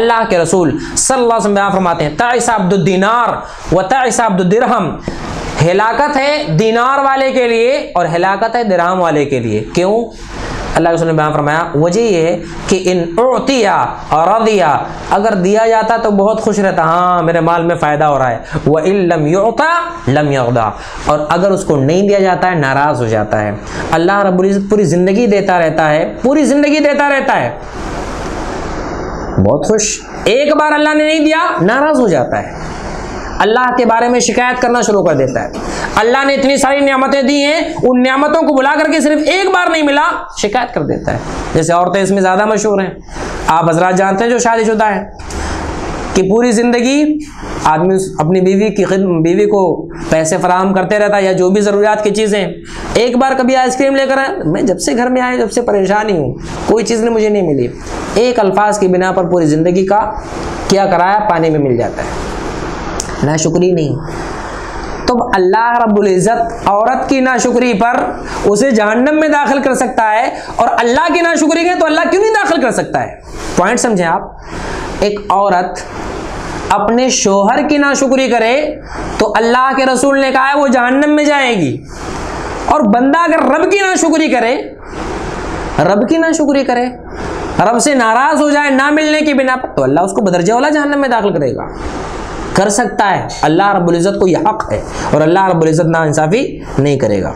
اللہ کے رسول صلی اللہ علیہ وسلم بیان فرماتے ہیں تعیس عبد الدینار و تعیس عبد الدرہم۔ ہلاکت ہے دینار والے کے لیے اور ہلاکت ہے درہم والے کے لیے۔ کیوں؟ اللہ کے رسول نے بیان فرمایا، وجہ یہ ہے کہ ان اعطیا اور رضیا اگر دیا جاتا تو بہت خوش رہتا۔ ہاں میرے مال میں فائدہ ہو رہا ہے۔ وہ لم یعطا لم یغدا اور اگر اس کو نہیں دیا جاتا ہے، ناراض ہو جاتا ہے۔ اللہ رب العزت پوری زندگی دیتا رہتا ہے، پوری زندگی دیتا رہتا ہے۔ بہت خوش۔ ایک بار اللہ نے نہیں دیا، ناراض ہو جاتا ہے۔ اللہ کے بارے میں شکایت کرنا شروع کر دیتا ہے۔ اللہ نے اتنی ساری نعمتیں دی ہیں، ان نعمتوں کو بلا کر کے صرف ایک بار نہیں ملا، شکایت کر دیتا ہے۔ جیسے عورتیں اس میں زیادہ مشہور ہیں۔ آپ حضرات جانتے ہیں جو شادی شدہ ہیں کہ پوری زندگی آدمی اپنی بیوی کی خدم بیوی کو پیسے فراہم کرتے رہتا ہے یا جو بھی ضروریات کی چیزیں ایک بار کبھی آئس کریم لے کر آئے، میں جب سے گھر میں آئے جب سے پریشان ہی ہوں، کوئی چیز نہیں، مجھے نہیں ملی۔ ایک الفاظ کی بنا پر پوری زندگی کا کیا کرایا، پانی میں مل جاتا ہے۔ نہ شکری نہیں۔ تو اللہ رب العزت عورت کی ناشکری پر اسے جہنم میں داخل کر سکتا ہے اور اللہ کی ناشکری کے تو اللہ کیوں نہیں داخل کر سکتا ہے؟ پوائنٹ سمجھیں آپ۔ ایک عورت اپنے شوہر کی ناشکری کرے تو اللہ کے رسول نے کہا ہے وہ جہنم میں جائے گی۔ اور بندہ اگر رب کی ناشکری کرے، رب کی ناشکری کرے، رب سے ناراض ہو جائے نہ ملنے کی بنا پر، تو اللہ اس کو بدرجہ والا جہنم میں داخل کرے گا۔ کر سکتا ہے۔ اللہ رب العزت کو یہ حق ہے اور اللہ رب العزت نا انصافی نہیں کرے گا۔